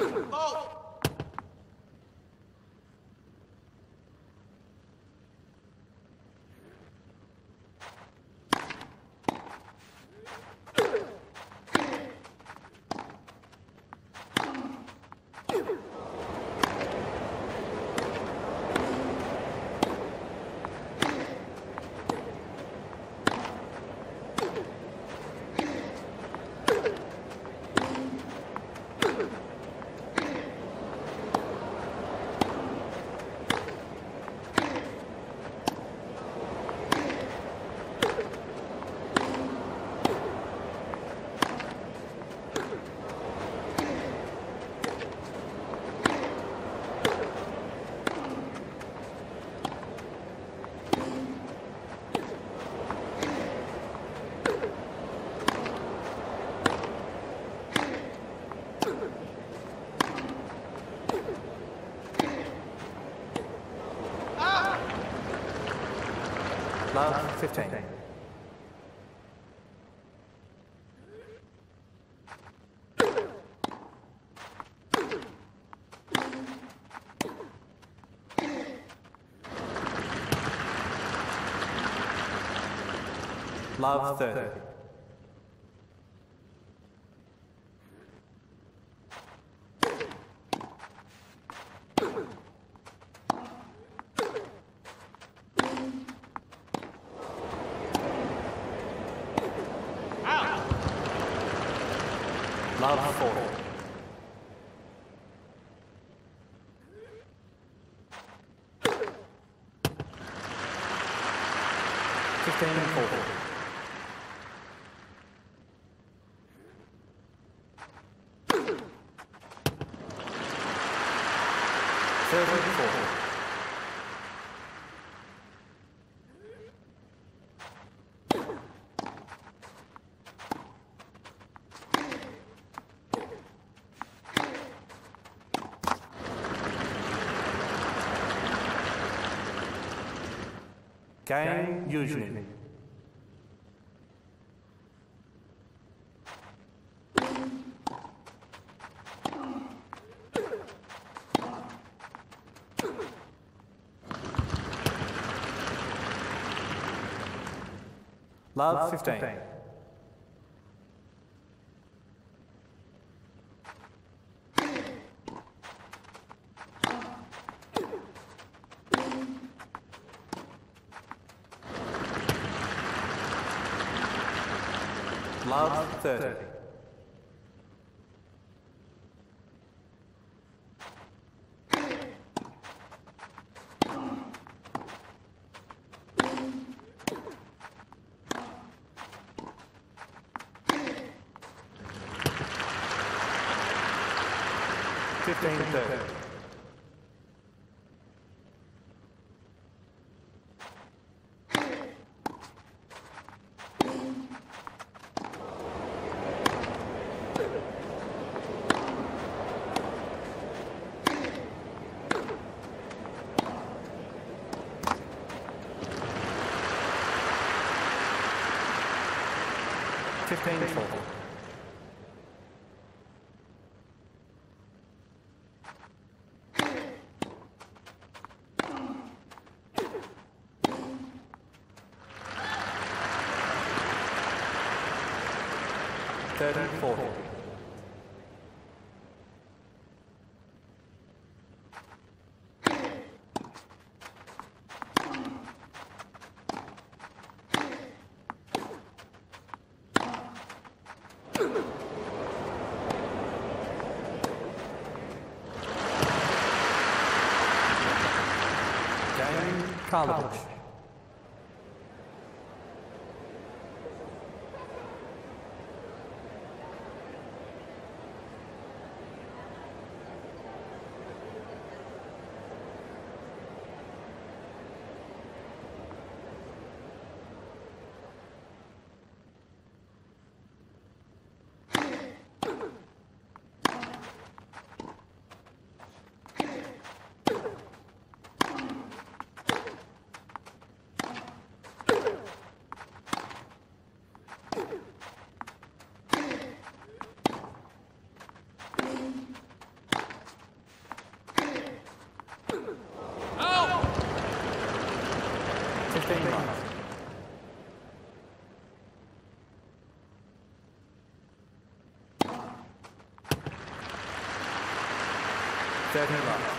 Oh! Love 15. Love 30. Love 40. Fifteen and forty. Thirty and forty. Game usually. Love 15. Love 30. Fifteen thirty. 15 40. college. college. Game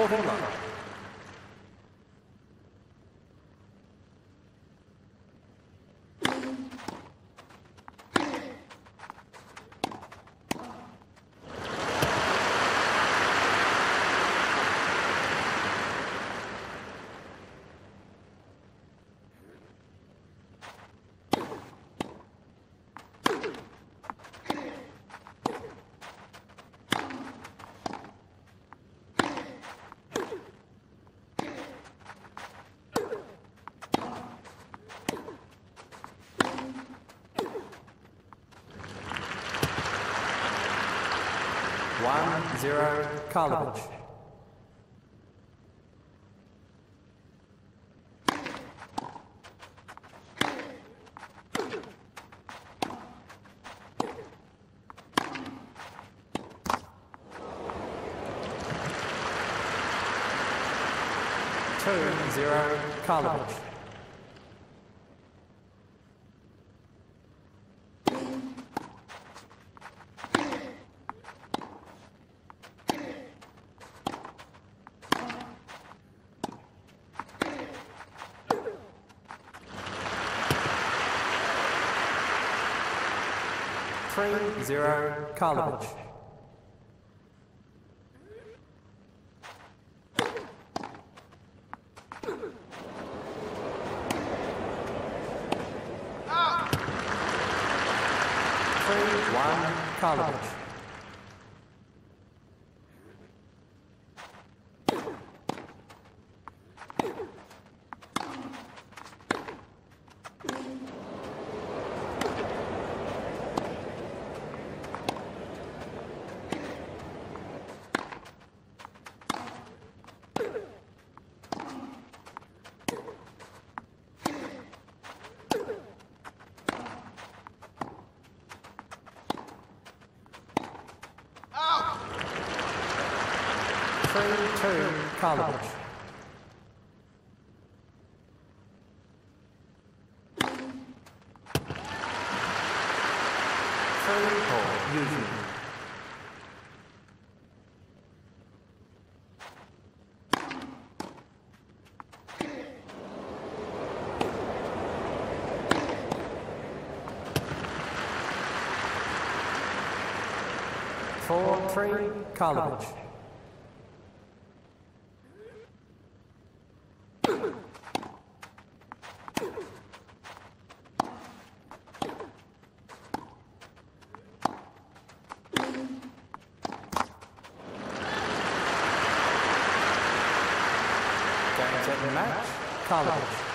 Karlović. 30 love. Fourteen love. One, zero, Karlović. Two, zero, Karlović. Three, zero, Karlović. Three, one, Karlović. Three, two, Karlović. Three, four, Youzhny. Four, three, Karlović. Game,